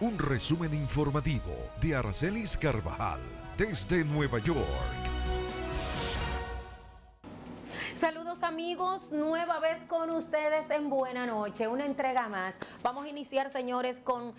Un resumen informativo de Aracelis Carvajal desde Nueva York. Saludos amigos, nueva vez con ustedes en Buena Noche, una entrega más. Vamos a iniciar, señores, con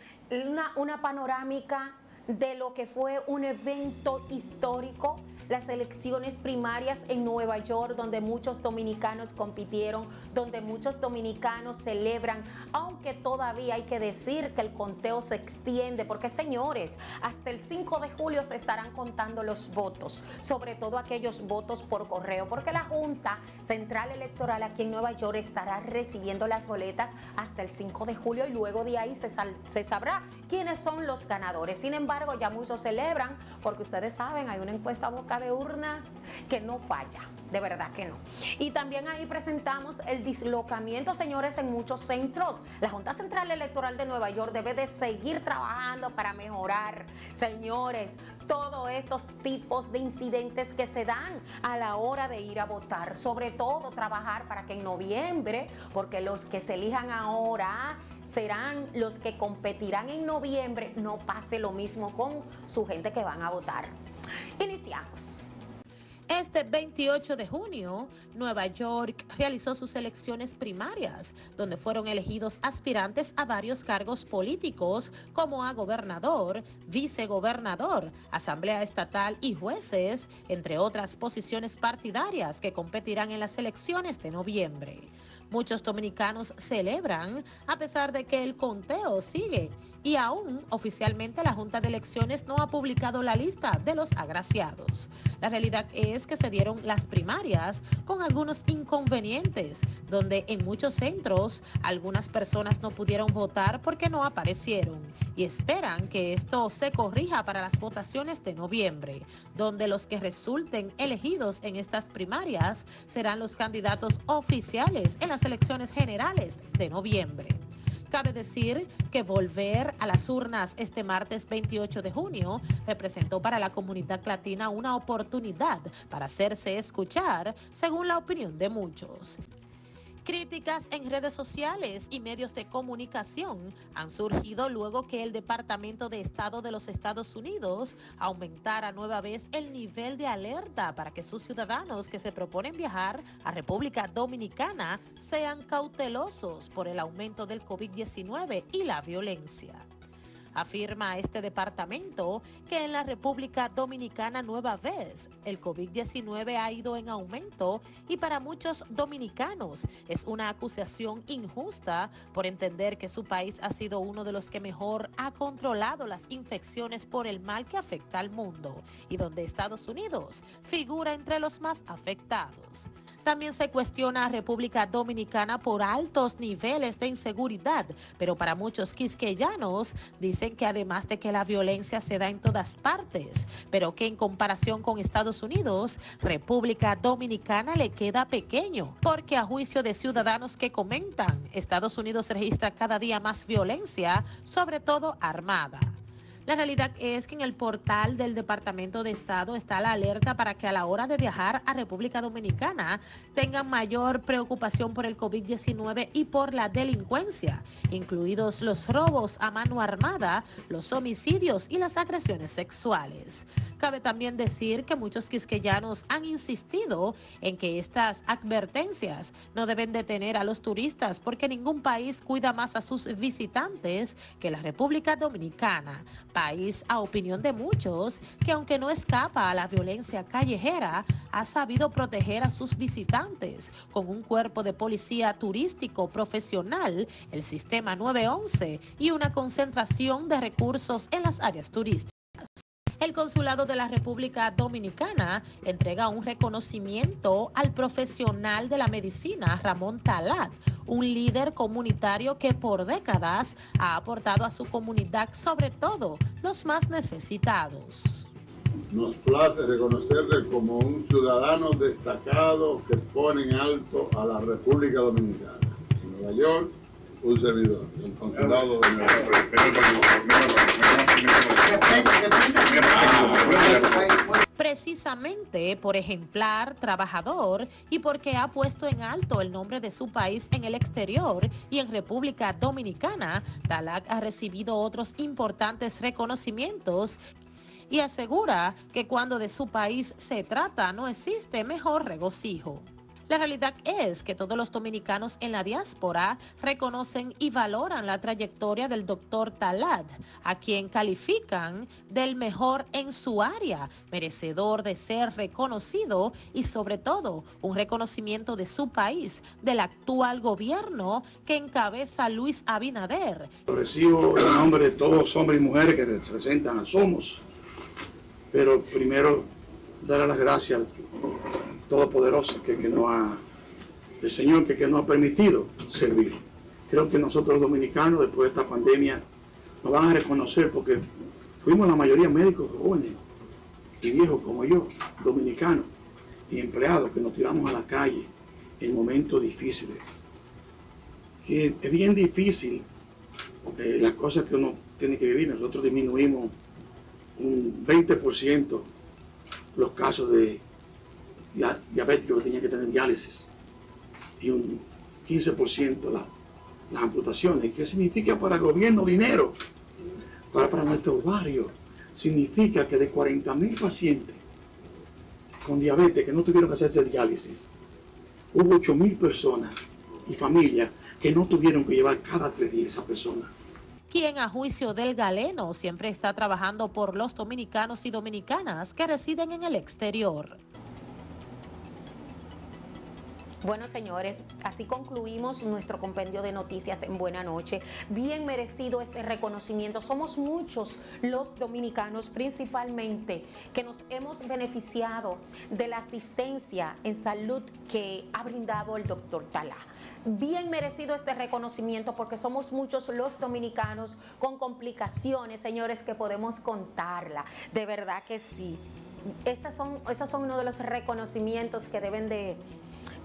una panorámica de lo que fue un evento histórico las elecciones primarias en Nueva York, donde muchos dominicanos compitieron, donde muchos dominicanos celebran, aunque todavía hay que decir que el conteo se extiende, porque señores, hasta el 5 de julio se estarán contando los votos, sobre todo aquellos votos por correo, porque la Junta Central Electoral aquí en Nueva York estará recibiendo las boletas hasta el 5 de julio y luego de ahí se, sabrá quiénes son los ganadores. Sin embargo, ya muchos celebran, porque ustedes saben, hay una encuesta de urna que no falla, de verdad que no. Y también ahí presentamos el dislocamiento, señores, en muchos centros. La Junta Central Electoral de Nueva York debe de seguir trabajando para mejorar, señores, todos estos tipos de incidentes que se dan a la hora de ir a votar. Sobre todo trabajar para que en noviembre, porque los que se elijan ahora serán los que competirán en noviembre, no pase lo mismo con su gente que van a votar. Iniciamos. Este 28 de junio, Nueva York realizó sus elecciones primarias, donde fueron elegidos aspirantes a varios cargos políticos, como a gobernador, vicegobernador, asamblea estatal y jueces, entre otras posiciones partidarias que competirán en las elecciones de noviembre. Muchos dominicanos celebran a pesar de que el conteo sigue y aún oficialmente la Junta de Elecciones no ha publicado la lista de los agraciados. La realidad es que se dieron las primarias con algunos inconvenientes, donde en muchos centros algunas personas no pudieron votar porque no aparecieron y esperan que esto se corrija para las votaciones de noviembre, donde los que resulten elegidos en estas primarias serán los candidatos oficiales en las elecciones generales de noviembre. Cabe decir que volver a las urnas este martes 28 de junio representó para la comunidad latina una oportunidad para hacerse escuchar, según la opinión de muchos. Críticas en redes sociales y medios de comunicación han surgido luego que el Departamento de Estado de los Estados Unidos aumentara nueva vez el nivel de alerta para que sus ciudadanos que se proponen viajar a República Dominicana sean cautelosos por el aumento del COVID-19 y la violencia. Afirma este departamento que en la República Dominicana nueva vez el COVID-19 ha ido en aumento y para muchos dominicanos es una acusación injusta por entender que su país ha sido uno de los que mejor ha controlado las infecciones por el mal que afecta al mundo y donde Estados Unidos figura entre los más afectados. También se cuestiona a República Dominicana por altos niveles de inseguridad, pero para muchos quisqueyanos dicen que además de que la violencia se da en todas partes, pero que en comparación con Estados Unidos, República Dominicana le queda pequeño, porque a juicio de ciudadanos que comentan, Estados Unidos registra cada día más violencia, sobre todo armada. La realidad es que en el portal del Departamento de Estado está la alerta para que a la hora de viajar a República Dominicana tengan mayor preocupación por el COVID-19 y por la delincuencia, incluidos los robos a mano armada, los homicidios y las agresiones sexuales. Cabe también decir que muchos quisqueyanos han insistido en que estas advertencias no deben detener a los turistas porque ningún país cuida más a sus visitantes que la República Dominicana país, a opinión de muchos, que aunque no escapa a la violencia callejera, ha sabido proteger a sus visitantes con un cuerpo de policía turístico profesional, el sistema 911 y una concentración de recursos en las áreas turísticas. El Consulado de la República Dominicana entrega un reconocimiento al profesional de la medicina Ramón Talat, un líder comunitario que por décadas ha aportado a su comunidad, sobre todo los más necesitados. Nos place reconocerle como un ciudadano destacado que pone en alto a la República Dominicana. En Nueva York, un servidor del consulado de Nueva York. Precisamente por ejemplar, trabajador y porque ha puesto en alto el nombre de su país en el exterior y en República Dominicana, Talac ha recibido otros importantes reconocimientos y asegura que cuando de su país se trata no existe mejor regocijo. La realidad es que todos los dominicanos en la diáspora reconocen y valoran la trayectoria del doctor Talad, a quien califican del mejor en su área, merecedor de ser reconocido y sobre todo un reconocimiento de su país, del actual gobierno que encabeza Luis Abinader. Recibo el nombre de todos los hombres y mujeres que representan a Somos, pero primero dar las gracias todopoderoso que, que no ha, el Señor que, que nos ha permitido servir. Creo que nosotros los dominicanos, después de esta pandemia, nos van a reconocer porque fuimos la mayoría médicos jóvenes y viejos como yo, dominicanos y empleados que nos tiramos a la calle en momentos difíciles. Que es bien difícil eh, las cosas que uno tiene que vivir. Nosotros disminuimos un 20% los casos de diabéticos que tenían que tener diálisis y un 15% la, las amputaciones. ¿Qué significa para el gobierno dinero? Para, nuestro barrio significa que de 40 mil pacientes con diabetes que no tuvieron que hacerse diálisis, hubo 8 mil personas y familias que no tuvieron que llevar cada tres días a esa persona quien a juicio del galeno siempre está trabajando por los dominicanos y dominicanas que residen en el exterior. Bueno, señores, así concluimos nuestro compendio de noticias en Buena Noche. Bien merecido este reconocimiento. Somos muchos los dominicanos principalmente que nos hemos beneficiado de la asistencia en salud que ha brindado el doctor Talá bien merecido este reconocimiento porque somos muchos los dominicanos con complicaciones, señores, que podemos contarla. De verdad que sí. Esas son, esos son uno de los reconocimientos que deben de,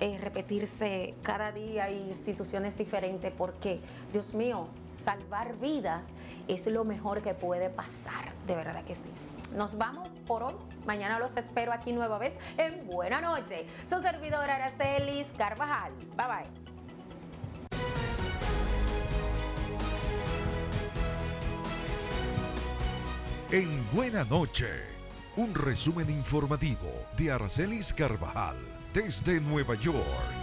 eh, repetirse cada día y instituciones diferentes porque, Dios mío, salvar vidas es lo mejor que puede pasar, de verdad que sí. Nos vamos por hoy. Mañana los espero aquí nueva vez en Buena Noche. Su servidora Aracelis Carvajal. Bye bye. En Buena Noche, un resumen informativo de Aracelis Carvajal desde Nueva York.